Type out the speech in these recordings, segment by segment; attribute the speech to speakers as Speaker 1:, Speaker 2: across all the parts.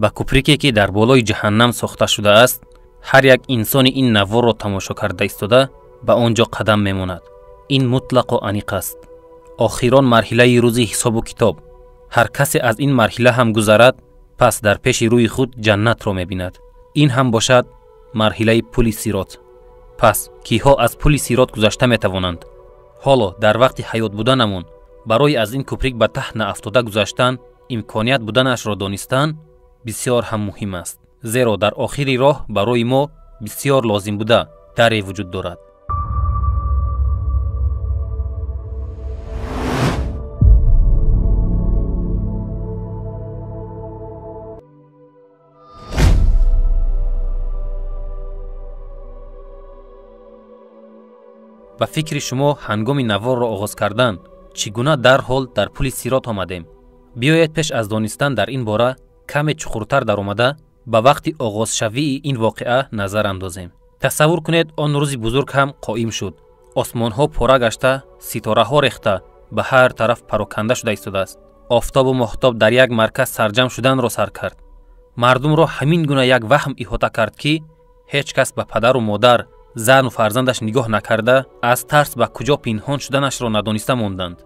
Speaker 1: ба куприке ки дар болои ҷаҳаннам сохта шудааст ҳар як инсони ин наворро тамошо карда истода ба он ҷо қадам мемонад. Ин мутлақо аниқ аст. Охирон марҳилаи рӯзи ҳисобу китоб. Ҳар касе аз ин марҳила ҳам гузарад пас дар пеши рӯи худ ҷаннатро мебинад. Ин ҳам бошад марҳилаи пули сирот. Пас киҳо аз пули сирот гузашта метавонанд? Ҳоло дар вақти ҳаёт буданамон барои аз ин кӯприк ба таҳт наафтода гузаштан имконият буданашро донистан бисьёр ҳам муҳим аст зеро дар охири роҳ барои мо бисьёр лозим буда даре вуҷуд дорад ба фикри шумо ҳангоми наворро оғоз кардан чӣ гуна дарҳол дар пули сирот омадем биёед пеш аз донистан дар ин бора каме чуқуртар даромада ба вақти оғозшавии ин воқеа назар андозем. Тасаввур кунед он рӯзи бузург ҳам қоим шуд. Осмонҳо пора гашта ситораҳо рехта ба ҳар тараф пароканда шуда истодааст. Офтобу моҳтоб дар як марказ сарҷам шуданро сар кард. Мардумро ҳамин гуна як ваҳм иҳота кард ки ҳеҷ кас ба падару модар зану фарзандаш нигоҳ накарда аз тарс ба куҷо пинҳон шуданашро надониста монданд.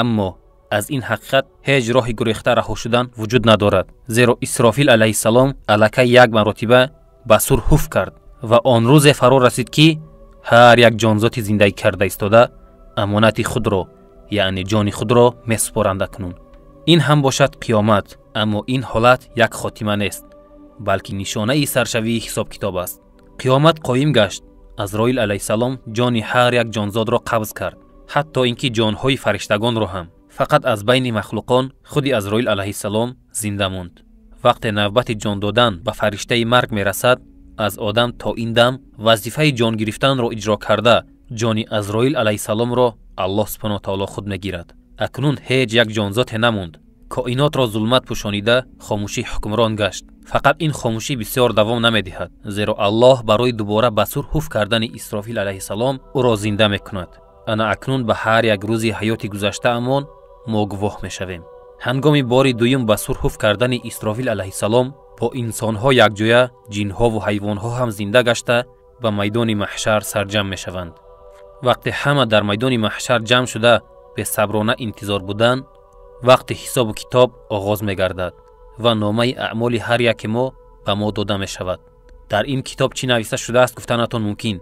Speaker 1: Аммо аз ин ҳақиқат ҳеҷ роҳи гурехта раҳо шудан вуҷуд надорад зеро исрофил алайҳиссалом аллакай як маротиба ба сур ҳуф кард ва он рӯзе фаро расид ки ҳар як ҷонзоти зиндаӣ карда истода амонати худро яъне ҷони худро месупоранд акнун ин ҳам бошад қиёмат аммо ин ҳолат як хотима нест балки нишонаи саршавии ҳисобкитоб аст. Қиёмат қоим гашт азроил алайҳиссалом ҷони ҳар як ҷонзодро қабз кард ҳатто ин ки ҷонҳои фариштагонро ҳам фақат аз байни махлуқон худи азроил алайҳиссалом зинда монд вақте навбати ҷон додан ба фариштаи марг мерасад аз одам то ин дам вазифаи ҷон гирифтанро иҷро карда ҷони азроил алайҳиссаломро аллоҳ субҳанатаоло худ мегирад акнун ҳеҷ як ҷонзоте намонд коинотро зулмат пӯшонида хомӯшӣ ҳукмрон гашт фақат ин хомӯшӣ бисьёр давом намедиҳад зеро аллоҳ барои дубора ба сур ҳуф кардани исрофил алайҳиссалом ӯро зинда мекунад ана акнун ба ҳар як рӯзи ҳаёти гузаштаамон мо гувоҳ мешавем. ҳангоми бори дуюм ба сур ҳуф кардани исрофил алайҳиссалом бо инсонҳо якҷоя ҷинҳову ҳайвонҳо ҳам зинда гашта ба майдони маҳшар сарҷам мешаванд. вақте ҳама дар майдони маҳшар ҷамъ шуда бесаброна интизор буданд вақти ҳисобу китоб оғоз мегардад ва номаи аъмоли ҳар яке мо ба мо дода мешавад. дар ин китоб чӣ нависта шудааст гуфтанатон мумкин?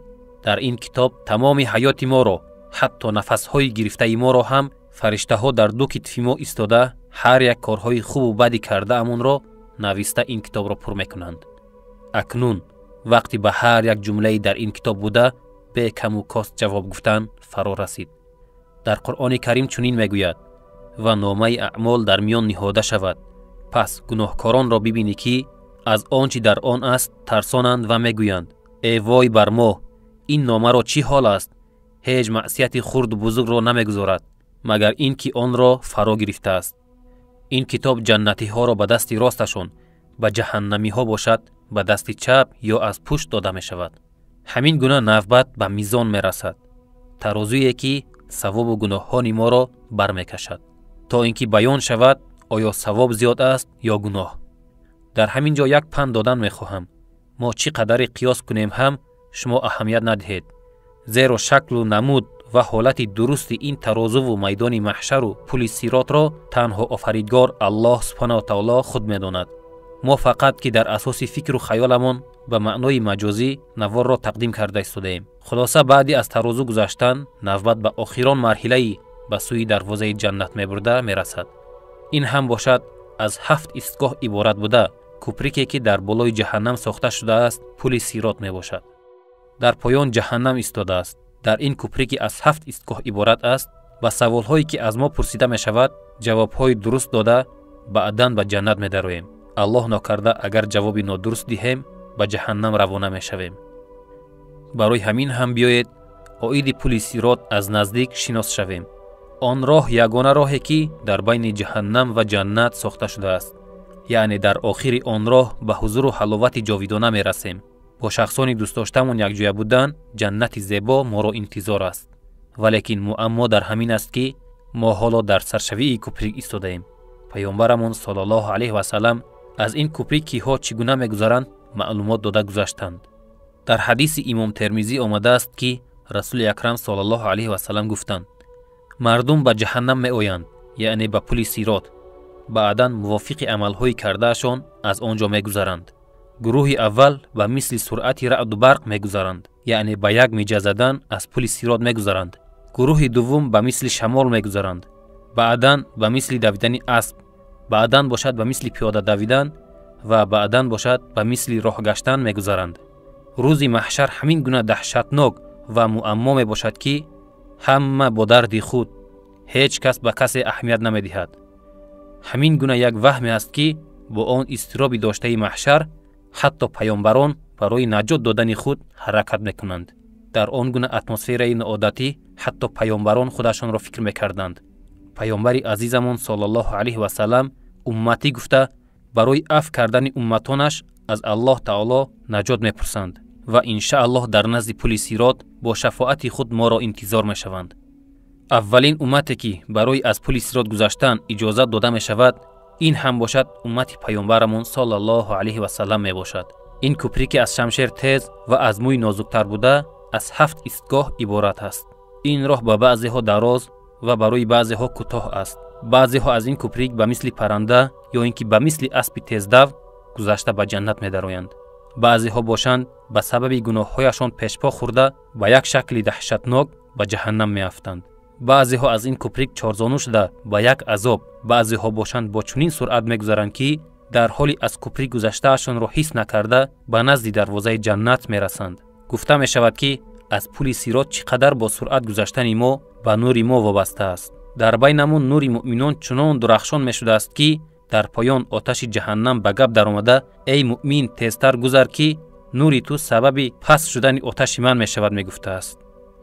Speaker 1: дар ин китоб тамоми ҳаёти моро ҳатто нафасҳои гирифтаи моро ҳам фариштаҳо дар ду китфи мо истода ҳар як корҳои хубу бади кардаамонро нависта ин китобро пур мекунанд. Акнун вақти ба ҳар як ҷумлаи дар ин китоб буда бе каму кост ҷавоб гуфтан фаро расид. Дар қуръони карим чунин мегӯяд ва номаи аъмол дар миён ниҳода шавад. Пас гуноҳкоронро бибинӣ ки аз он чи дар он аст тарсонанд ва мегӯянд. Э вой бар мо ин номаро чӣ ҳол аст? Ҳеҷ маъсияти хурду бузургро намегузорад магар ин ки онро фаро гирифтааст. Ин китоб ҷаннатиҳоро ба дасти росташон ба ҷаҳаннамиҳо бошад ба дасти чап ё аз пушт дода мешавад. Ҳамин гуна навбат ба мизон мерасад тарозуе ки савобу гуноҳҳони моро бармекашад. То ин ки баён шавад оё савоб зиёд аст ё гуноҳ? Дар ҳамин ҷо як панд додан мехоҳам. Мо чӣ қадаре қиёс кунем ҳам шумо аҳамият надиҳед. Зеро шаклу намуд ва ҳолати дурусти ин тарозуву майдони маҳшару пули сиротро танҳо офаридгор аллоҳ субҳанатаоло худ медонад. Мо фақат ки дар асоси фикру хаёламон ба маънои маҷозӣ наворро тақдим карда истодаем хулоса баъди аз тарозу гузаштан навбат ба охирон марҳилаи ба сӯи дарвозаи ҷаннат мебурда мерасад. Ин ҳам бошад аз ҳафт истгоҳ иборат буда кӯприке ки дар болои ҷаҳаннам сохта шудааст пули сирот мебошад. Дар поён ҷаҳаннам истодааст дар ин кӯприке аз ҳафт истгоҳ иборат аст ба саволҳое ки аз мо пурсида мешавад ҷавобҳои дуруст дода баъдан ба ҷаннат медароем. Аллоҳ нокарда агар ҷавоби нодуруст диҳем ба ҷаҳаннам равона мешавем. Барои ҳамин ҳам биёед оиди пули сирот аз наздик шинос шавем. Он роҳ ягона роҳе ки дар байни ҷаҳаннам ва ҷаннат сохта шудааст. Яъне дар охири он роҳ ба ҳузуру ҳаловати ҷовидона мерасем бо шахсони дӯстдоштамон якҷоя будан ҷаннати зебо моро интизор аст. Валекин муаммо дар ҳамин аст ки мо ҳоло дар саршавии кӯприк истодаем. Паёмбарамон сал аллоҳ алайҳ васалам аз ин кӯпри киҳо чӣ гуна мегузаранд маълумот дода гузаштанд. Дар ҳадиси имом термизӣ омадааст ки расули акрам солаллоҳу алайҳи васалам гуфтанд. Мардум ба ҷаҳаннам меоянд яъне ба пули сирот. Баъдан мувофиқи амалҳои кардаашон аз он ҷо мегузаранд гурӯҳи аввал ба мисли суръати раъду барқ мегузаранд яъне ба як миҷа задан аз пули сирот мегузаранд. гурӯҳи дуввум ба мисли шамол мегузаранд баъдан ба мисли давидани асп баъдан бошад ба мисли пиёда давидан ва баъдан бошад ба мисли роҳ гаштан мегузаранд. рӯзи маҳшар ҳамин гуна даҳшатнок ва муаммо мебошад ки ҳама бо дарди худ ҳеҷ кас ба касе аҳамият намедиҳад. ҳамин гуна як ваҳме аст ки бо он изтироби доштаи маҳшар ҳатто паёмбарон барои наҷот додани худ ҳаракат мекунанд. Дар он гуна атмосфераи ноодатӣ ҳатто паёмбарон худашонро фикр мекарданд. Паёмбари азизамон солаллоҳу алайҳи васалам умматӣ гуфта барои аф кардани умматонаш аз аллоҳ таоло наҷот мепурсанд ва иншааллоҳ дар назди пули сирот бо шафоати худ моро интизор мешаванд. Аввалин уммате ки барои аз пули сирот гузаштан иҷозат дода мешавад ин ҳам бошад уммати паёмбарамон солаллоҳу алайҳи васалам мебошад. Ин кӯпри ки аз шамшер тез ва аз мӯй нозуктар буда аз ҳафт истгоҳ иборат аст. Ин роҳ ба баъзеҳо дароз ва барои баъзеҳо кӯтоҳ аст. Баъзеҳо аз ин кӯприк ба мисли парранда ё ин ки ба мисли аспи тездав гузашта ба ҷаннат медароянд. Баъзеҳо бошанд ба сабаби гуноҳҳояшон пешпо хӯрда ба як шакли даҳшатнок ба ҷаҳаннам меафтанд баъзеҳо аз ин кӯприк чорзону шуда ба як азоб. Баъзеҳо бошанд бо чунин суръат мегузаранд ки дар ҳоли аз кӯпри гузаштаашонро ҳис накарда ба назди дарвозаи ҷаннат мерасанд. Гуфта мешавад ки аз пули сирот чӣ қадар бо суръат гузаштани мо ба нури мо вобаста аст. Дар байнамон нури муъминон чунон дурахшон мешудааст ки дар поён оташи ҷаҳаннам ба гап даромада эй муъмин тезтар гузар ки нури ту сабаби паст шудани оташи ман мешавад мегуфтааст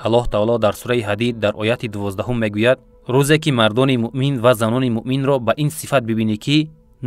Speaker 1: аллоҳ таоло дар сураи ҳадид дар ояти дувоздаҳум мегӯяд рӯзе ки мардони муъмин ва занони муъминро ба ин сифат бибинӣ ки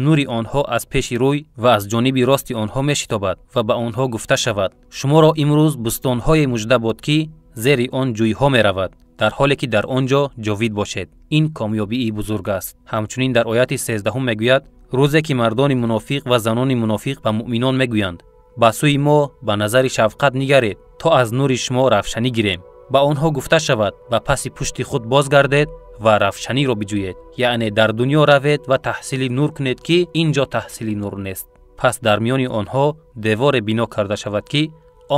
Speaker 1: нури онҳо аз пеши рӯй ва аз ҷониби рости онҳо мешитобад ва ба онҳо гуфта шавад. Шуморо имрӯз бӯстонҳое мужда бод ки зери он ҷӯйҳо меравад дар ҳоле ки дар он ҷо ҷовид бошед. Ин комёбии бузург аст. Ҳамчунин дар ояти сездаҳум мегӯяд рӯзе ки мардони мунофиқ ва занони мунофиқ ба муъминон мегӯянд ба сӯи мо ба назари шафқат нигаред то аз нури шумо равшанӣ гирем ба онҳо гуфта шавад ба паси пушти худ бозгардед ва равшаниро биҷӯед. Яъне дар дунё равед ва таҳсили нур кунед ки ин ҷо таҳсили нур нест. Пас дар миёни онҳо деворе бино карда шавад ки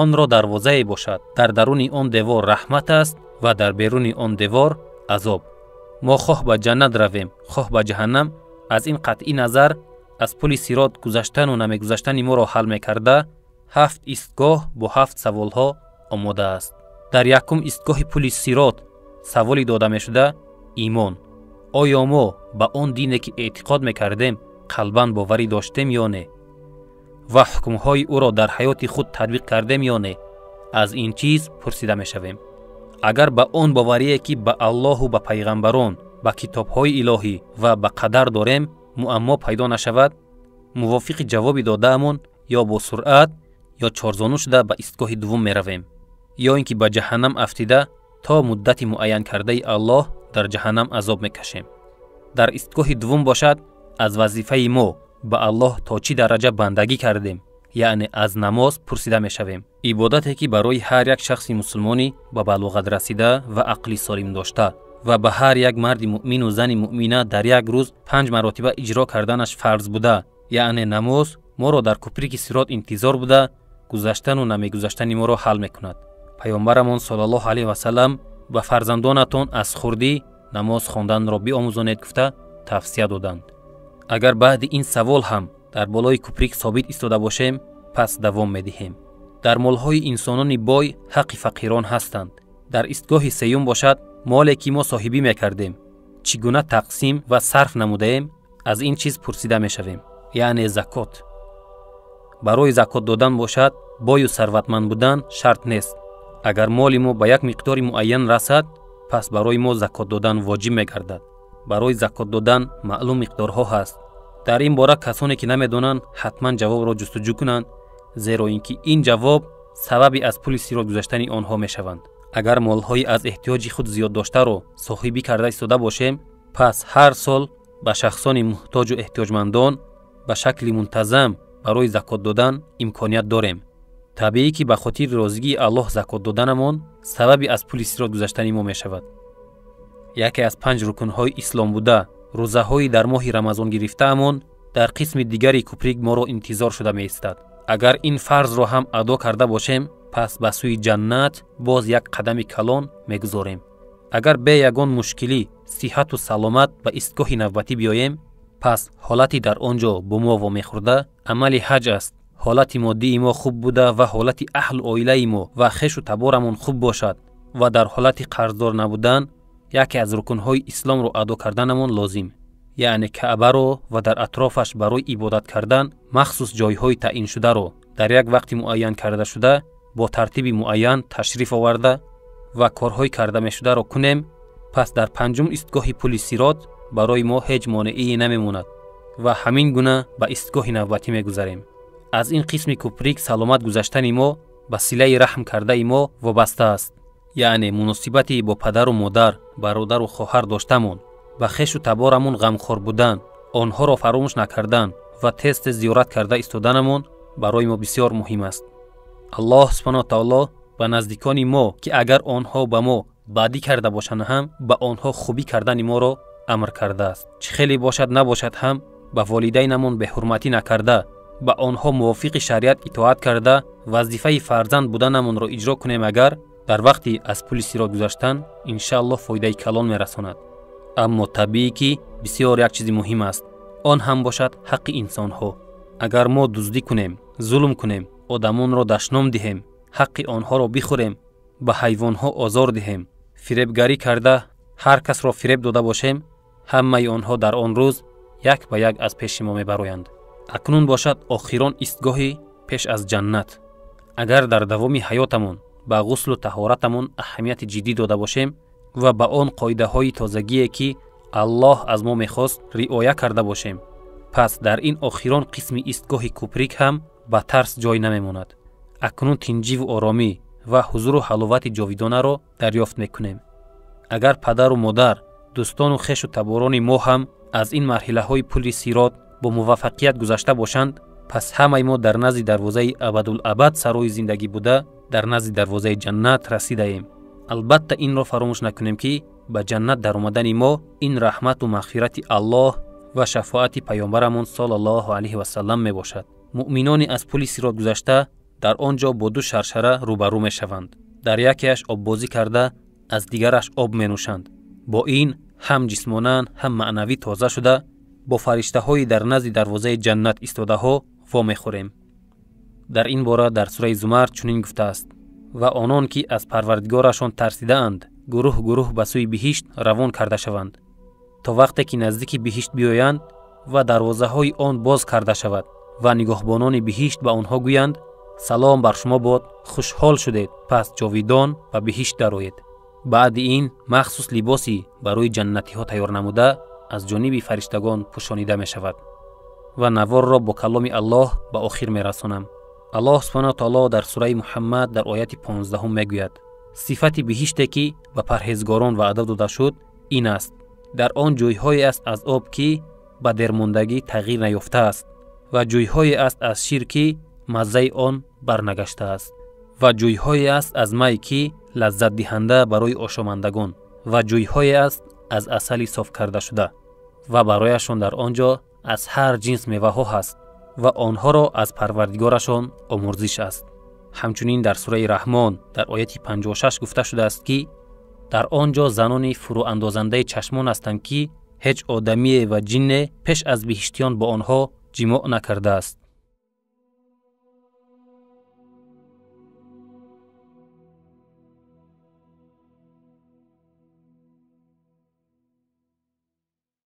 Speaker 1: онро дарвозае бошад. Дар даруни он девор раҳмат аст ва дар беруни он девор азоб. Мо хоҳ ба ҷаннат равем хоҳ ба ҷаҳаннам. Аз ин қатъи назар аз пули сирот гузаштану намегузаштани моро ҳал мекарда ҳафт истгоҳ бо ҳафт саволҳо омода аст дар якум истгоҳи пули сирот саволе дода мешуда имон. Оё мо ба он дине ки эътиқод мекардем қалбан боварӣ доштем ё не? Ва ҳукмҳои ӯро дар ҳаёти худ татбиқ кардем ё не? Аз ин чиз пурсида мешавем. Агар ба он боварие ки ба аллоҳу ба пайғамбарон ба китобҳои илоҳӣ ва ба қадар дорем муаммо пайдо нашавад? Мувофиқи ҷавоби додаамон ё бо суръат ё чорзону шуда ба истгоҳи дуввум меравем ё ин ки ба ҷаҳаннам афтида то муддати муайянкардаи аллоҳ дар ҷаҳаннам азоб мекашем. Дар истгоҳи дуввум бошад аз вазифаи мо ба аллоҳ то чӣ дараҷа бандагӣ кардем яъне аз намоз пурсида мешавем. Ибодате ки барои ҳар як шахси мусулмонӣ ба балоғат расида ва ақли солим дошта ва ба ҳар як марди муъмину зани муъмина дар як рӯз панҷ маротиба иҷро карданаш фарз буда. Яъне намоз моро дар кӯприки сирот интизор буда гузаштану намегузаштани моро ҳал мекунад паёмбарамон солаллоҳу алайҳи васалам ба фарзандонатон аз хурдӣ намоз хонданро биомӯзонед гуфта тавсия доданд агар баъди ин савол ҳам дар болои кӯприк собит истода бошем пас давом медиҳем. Дар молҳои инсонони бой ҳаққи фақирон ҳастанд. Дар истгоҳи сеюм бошад моле ки мо соҳибӣ мекардем. Чӣ гуна тақсим ва сарф намудаем аз ин чиз пурсида мешавем яъне закот. Барои закот додан бошад бою сарватманд будан шарт нест агар моли мо ба як миқдори муайян расад пас барои мо закот додан воҷиб мегардад. Барои закот додан маълум миқдорҳо ҳаст. Дар ин бора касоне ки намедонанд ҳатман ҷавобро ҷустуҷӯ кунанд зеро ин ки ин ҷавоб сабаби аз пули сирот гузаштани онҳо мешаванд. Агар молҳои аз эҳтиёҷи худ зиёддоштаро соҳибӣ карда истода бошем пас ҳар сол ба шахсони муҳтоҷу эҳтиёҷмандон ба шакли мунтазам барои закот додан имконият дорем табиӣ ки ба хотири розигии аллоҳ закот доданамон сабаби аз пули сирот гузаштани мо мешавад. Яке аз панҷ рукунҳои ислом буда рӯзаҳои дар моҳи рамазон гирифтаамон дар қисми дигари куприк моро интизор шуда меистад. Агар ин фарзро ҳам адо карда бошем пас ба сӯи ҷаннат боз як қадами калон мегузорем. Агар бе ягон мушкилӣ сиҳату саломат ба истгоҳи навбатӣ биёем пас ҳолати дар он ҷо бо мо вомехӯрда амали ҳаҷ аст ҳолати моддии мо хуб буда ва ҳолати аҳлу оилаи мо ва хешу таборамон хуб бошад ва дар ҳолати қарздор набудан яке аз рукунҳои исломро адо карданамон лозим яъне каъбаро ва дар атрофаш барои ибодат кардан махсус ҷойҳои таъиншударо дар як вақти муайян кардашуда бо тартиби муайян ташриф оварда ва корҳои кардамешударо кунем пас дар панҷум истгоҳи пули сирот барои мо ҳеҷ монеие намемонад ва ҳамин гуна ба истгоҳи навбатӣ мегузарем аз ин қисми кӯприк саломат гузаштани мо ба силаи раҳм кардаи мо вобаста аст яъне муносибати бо падару модар бародару хоҳар доштамон ба хешу таборамон ғамхор будан онҳоро фаромӯш накардан ва тез тез зиёрат карда истоданамон барои мо бисёр муҳим аст аллоҳ субҳану таоло ба наздикони мо ки агар онҳо ба мо баъдӣ карда бошанд ҳам ба онҳо хубӣ кардани моро амр кардааст чӣ хеле бошад набошад ҳам ба волидайнамон беҳурматӣ накарда ба онҳо мувофиқи шариат итоат карда вазифаи фарзанд буданамонро иҷро кунем агар дар вақти аз пули сирот гузаштан иншааллоҳ фоидаи калон мерасонад. Аммо табиӣ ки бисёр як чизи муҳим аст он ҳам бошад ҳаққи инсонҳо. Агар мо дуздӣ кунем зулм кунем одамонро дашном диҳем ҳаққи онҳоро бихӯрем ба ҳайвонҳо озор диҳем фиребгарӣ карда ҳар касро фиреб дода бошем ҳамаи онҳо дар он рӯз як ба як аз пеши мо мебароянд акнун бошад охирон истгоҳӣ пеш аз ҷаннат. Агар дар давоми ҳаётамон ба ғуслу таҳоратамон аҳамияти ҷиддӣ дода бошем ва ба он қоидаҳои тозагие ки аллоҳ аз мо мехост риоя карда бошем пас дар ин охирон қисми истгоҳи кӯприк ҳам ба тарс ҷой намемонад. Акнун тинҷиву оромӣ ва ҳузуру ҳаловати ҷовидонаро дарёфт мекунем. Агар падару модар дӯстону хешу таборони мо ҳам аз ин марҳилаҳои пули сирот бо муваффақият гузашта бошанд пас ҳамаи мо дар назди дарвозаи абадулабад сарои зиндагӣ буда дар назди дарвозаи ҷаннат расидаем албатта инро фаромӯш накунем ки ба ҷаннат даромадани мо ин раҳмату мағфирати аллоҳ ва шафоати паёмбарамон солаллоҳу алайҳи васалам мебошад муъминони аз пули сирот гузашта дар он ҷо бо ду шаршара рӯбарӯ мешаванд дар якеаш оббозӣ карда аз дигараш об менӯшанд бо ин ҳам ҷисмонан ҳам маънавӣ тоза шуда бо фариштаҳои дар назди дарвозаи ҷаннат истодаҳо вомехӯрем дар ин бора дар сураи зумар чунин гуфтааст ва онон ки аз парвардигорашон тарсидаанд гурӯҳ гурӯҳ ба сӯи биҳишт равон карда шаванд. То вақте ки наздики биҳишт биёянд ва дарвозаҳои он боз карда шавад ва нигоҳбонони биҳишт ба онҳо гӯянд салом бар шумо бод хушҳол шудед пас ҷовидон ба биҳишт дароед. Баъди ин махсус либоси барои ҷаннатиҳо тайёр намуда аз ҷониби фариштагон пӯшонида мешавад ва наворро бо каломи аллоҳ ба охир мерасонам. Аллоҳ субҳана таоло дар сураи муҳаммад дар ояти понздаҳум мегӯяд. Сифати биҳиште ки ба парҳезгорон ваъда дода шуд ин аст. Дар он ҷойҳое аст аз об ки ба дермондагӣ тағйир наёфтааст ва ҷойҳое аст аз шир ки маззаи он барнагаштааст ва ҷӯйҳое аст аз май ки лаззатдиҳанда барои ошомандагон ва ҷӯйҳое аст аз асали софкардашуда ва барояшон дар он ҷо аз ҳар ҷинс меваҳо ҳаст ва онҳоро аз парвардигорашон омӯрзиш аст. Ҳамчунин дар сураи раҳмон дар ояти 56 гуфта шудааст ки дар он ҷо занони фуруандозандаи чашмон ҳастанд ки ҳеҷ одамие ва ҷинне пеш аз биҳиштиён бо онҳо ҷимоъ накардааст